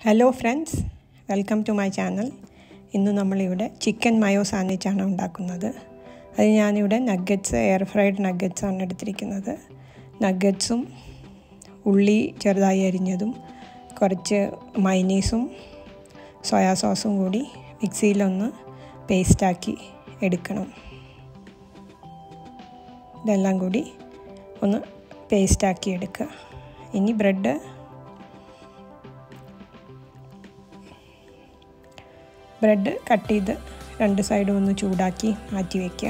Hello friends welcome to my channel ഇന്ന് നമ്മളിവിടെ chicken മയോ സാൻഡ്വിച്ചാണ് ഉണ്ടാക്കുന്നത്. അത് ഞാനിവിടെ നഗ്ഗറ്റ്സ് എയർ ഫ്രൈഡ് നഗ്ഗറ്റ്സ് ആണ് എടുത്തിരിക്കുന്നത്. നഗ്ഗറ്റ്സും ഉള്ളി ചെറുതായി അരിഞ്ഞതും കുറച്ച് മൈനീസും സോയാ സോസും കൂടി മിക്സിയിലൊന്ന് പേസ്റ്റാക്കി എടുക്കണം. ഇതെല്ലാം കൂടി ഒന്ന് പേസ്റ്റാക്കി എടുക്കുക. ഇനി ബ്രെഡ് ബ്രെഡ് കട്ട് ചെയ്ത് രണ്ട് സൈഡും ഒന്ന് ചൂടാക്കി മാറ്റി വയ്ക്കുക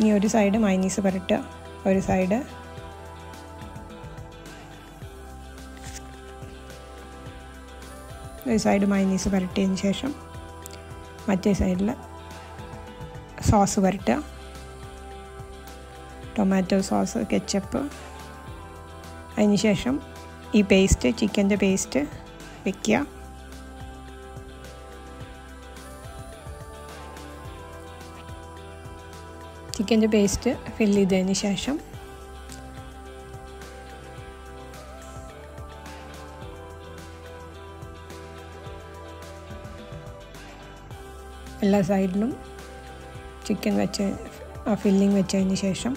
ഇനി ഒരു സൈഡ് മൈനീസ് പുരട്ടുക. ഒരു സൈഡ് ഒരു സൈഡ് മൈനീസ് പുരട്ടിയതിന് ശേഷം മറ്റേ സൈഡിൽ സോസ് പുരട്ടുക. Tomato sauce ketchup. അതിന് ശേഷം ഈ പേസ്റ്റ് ചിക്കന്റെ പേസ്റ്റ് വെക്കുക. ചിക്കന്റെ പേസ്റ്റ് ഫില്ല് ചെയ്തതിന് ശേഷം എല്ലാ സൈഡിലും ചിക്കൻ വെച്ച് ആ ഫില്ലിങ് വെച്ചതിന് ശേഷം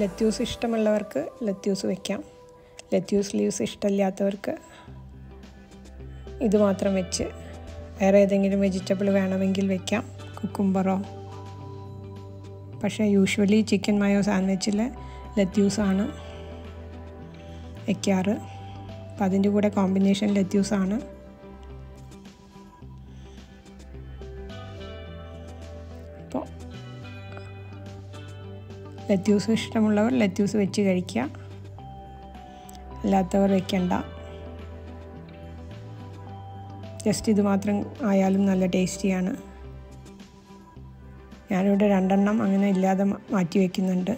ലത്യൂസ് ഇഷ്ടമുള്ളവർക്ക് ലത്യൂസ് വയ്ക്കാം ലത്യൂസ് ലീവ്സ് ഇഷ്ടമില്ലാത്തവർക്ക് ഇത് മാത്രം വെച്ച് വേറെ ഏതെങ്കിലും വെജിറ്റബിൾ വേണമെങ്കിൽ വെക്കാം. കുക്കുംബറോ പക്ഷേ യൂഷ്വലി ചിക്കൻ മയോ സാൻഡ്വിച്ചിൽ ലത്യൂസാണ് വയ്ക്കാറ് അപ്പം അതിന്റെ കൂടെ കോമ്പിനേഷൻ ലത്യൂസാണ് അപ്പോൾ ലത്യൂസ് ഇഷ്ടമുള്ളവർ ലത്യൂസ് വെച്ച് കഴിക്കുക. അല്ലാത്തവർ വെക്കണ്ട. ജസ്റ്റ് ഇത് മാത്രം ആയാലും നല്ല ടേസ്റ്റിയാണ്. ഞാനിവിടെ രണ്ടെണ്ണം അങ്ങനെ ഇല്ലാതെ മാറ്റി വയ്ക്കുന്നുണ്ട്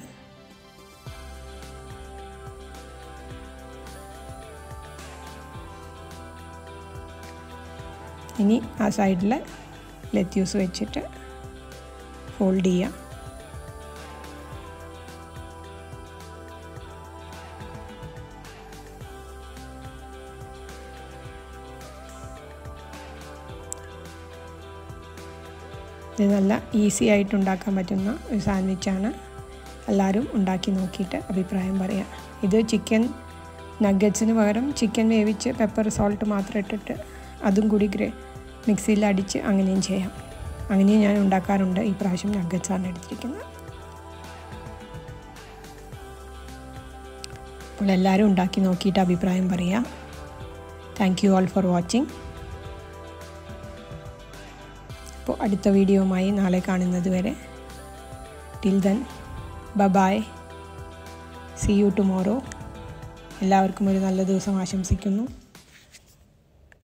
ഇനി ആ സൈഡിൽ ലെത്യൂസ് വെച്ചിട്ട് ഫോൾഡ് ചെയ്യാം. ഇത് നല്ല ഈസി ആയിട്ട് ഉണ്ടാക്കാൻ പറ്റുന്ന ഒരു സാൻഡ്വിച്ചാണ് എല്ലാവരും ഉണ്ടാക്കി നോക്കിയിട്ട് അഭിപ്രായം പറയാം. ഇത് ചിക്കൻ നഗറ്റ്സിന് പകരം ചിക്കൻ വേവിച്ച് പെപ്പർ സോൾട്ട് മാത്രം ഇട്ടിട്ട് അതും കൂടി ഗ്രേ മിക്സിയിൽ അടിച്ച് അങ്ങനെയും ചെയ്യാം. അങ്ങനെയും ഞാൻ ഉണ്ടാക്കാറുണ്ട്. ഈ പ്രാവശ്യം നഗറ്റ്സാണ് എടുത്തിരിക്കുന്നത്. അപ്പോൾ എല്ലാവരും ഉണ്ടാക്കി നോക്കിയിട്ട് അഭിപ്രായം പറയാം. Thank you all for watching അപ്പോൾ അടുത്ത വീഡിയോയുമായി നാളെ കാണുന്നത് വരെ till then bye bye. Bye see you tomorrow എല്ലാവർക്കും ഒരു നല്ല ദിവസം ആശംസിക്കുന്നു.